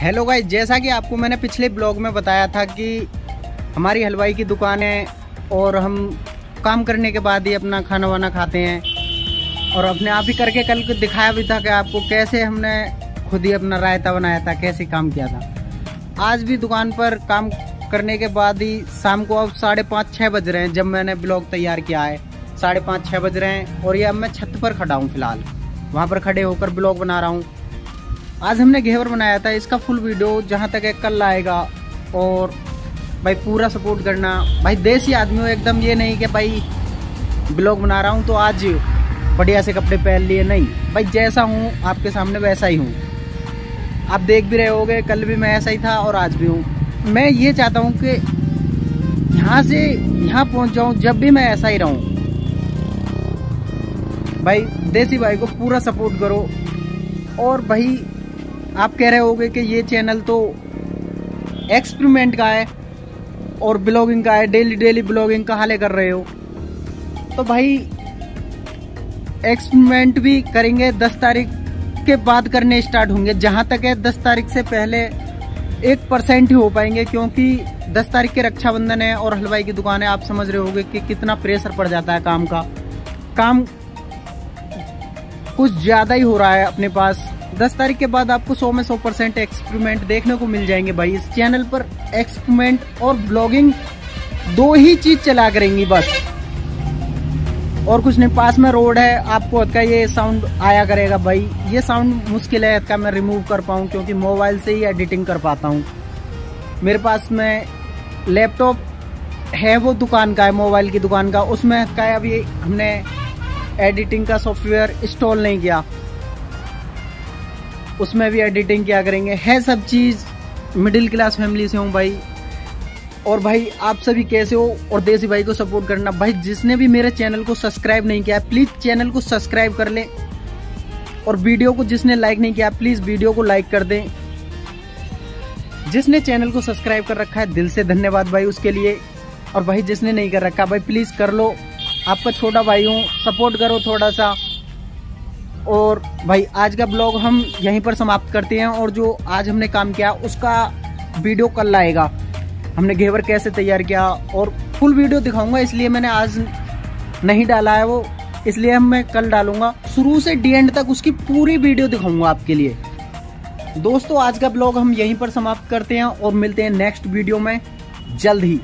Hello guys जैसा कि आपको मैंने पिछले ब्लॉग में बताया था कि हमारी हलवाई की दुकान है और हम काम करने के बाद ही अपना खाना वाना खाते हैं। और अपने आप ही करके कल दिखाया भी था कि आपको कैसे हमने खुद ही अपना रायता बनाया था, कैसे काम किया था। आज भी दुकान पर काम करने के बाद ही शाम को अब साढ़े पाँच छः बज रहे हैं जब मैंने ब्लॉग तैयार किया है। साढ़े पाँच छः बज रहे हैं और ये अब मैं छत पर खड़ा हूँ फ़िलहाल। वहाँ पर खड़े होकर ब्लॉग बना रहा हूँ। आज हमने घेवर बनाया था, इसका फुल वीडियो जहाँ तक है, कल आएगा। और भाई पूरा सपोर्ट करना। भाई देसी आदमी हो, एकदम ये नहीं कि भाई ब्लॉग बना रहा हूँ तो आज बढ़िया से कपड़े पहन लिए। नहीं, भाई जैसा हूँ, आपके सामने वैसा ही हूँ। आप देख भी रहे होगे, कल भी मैं ऐसा ही था और आज भी हूँ। मैं ये चाहता हूँ कि यहाँ से यहाँ पहुँच जाऊँ, जब भी मैं ऐसा ही रहूँ। भाई देसी भाई को पूरा सपोर्ट करो। और भाई आप कह रहे होगे कि ये चैनल तो एक्सपेरिमेंट का है और ब्लॉगिंग का है डेली डेली ब्लॉगिंग कहाँ ले कर रहे हो। तो भाई एक्सपेरिमेंट भी करेंगे, दस तारीख के बाद करने स्टार्ट होंगे। जहाँ तक है, दस तारीख से पहले एक परसेंट ही हो पाएँगे, क्योंकि दस तारीख के रक्षाबंधन है और हलवाई की दुकान है। आप समझ रहे होगे कि कितना प्रेशर पड़ जाता है काम का। काम कुछ ज़्यादा ही हो रहा है अपने पास। दस तारीख के बाद आपको सौ में सौ परसेंट एक्सपेरिमेंट देखने को मिल जाएँगे भाई। इस चैनल पर एक्सपेरिमेंट और ब्लॉगिंग दो ही चीज़ चला करेंगी बस। और कुछ नहीं, पास में रोड है, आपको का ये साउंड आया करेगा भाई। ये साउंड मुश्किल है का मैं रिमूव कर पाऊँ, क्योंकि मोबाइल से ही एडिटिंग कर पाता हूँ। मेरे पास में लैपटॉप है, वो दुकान का है मोबाइल की दुकान का। उसमें का अभी हमने एडिटिंग का सॉफ्टवेयर इंस्टॉल नहीं किया। उसमें भी एडिटिंग क्या करेंगे? है सब चीज़ मिडिल क्लास फैमिली से हूँ भाई। और भाई, आप सभी कैसे हो? और देसी भाई को सपोर्ट करना। भाई, जिसने भी मेरे चैनल को सब्सक्राइब नहीं किया प्लीज़ चैनल को सब्सक्राइब कर लें। और वीडियो को जिसने लाइक नहीं किया प्लीज़ वीडियो को लाइक कर दें। जिसने चैनल को सब्सक्राइब कर रखा है, दिल से धन्यवाद भाई उसके लिए। और भाई, जिसने नहीं कर रखा, भाई प्लीज़ कर लो। आपका छोटा भाई हूँ सपोर्ट करो थोड़ा सा। और भाई, आज का ब्लॉग हम यहीं पर समाप्त करते हैं और जो आज हमने काम किया, उसका वीडियो कल आएगा। हमने घेवर कैसे तैयार किया और फुल वीडियो दिखाऊँगा, इसलिए मैंने आज नहीं डाला है वो, इसलिए मैं कल डालूँगा। शुरू से डी एंड तक उसकी पूरी वीडियो दिखाऊँगा आपके लिए। दोस्तों, आज का ब्लॉग हम यहीं पर समाप्त करते हैं और मिलते हैं नेक्स्ट वीडियो में। जल्द ही।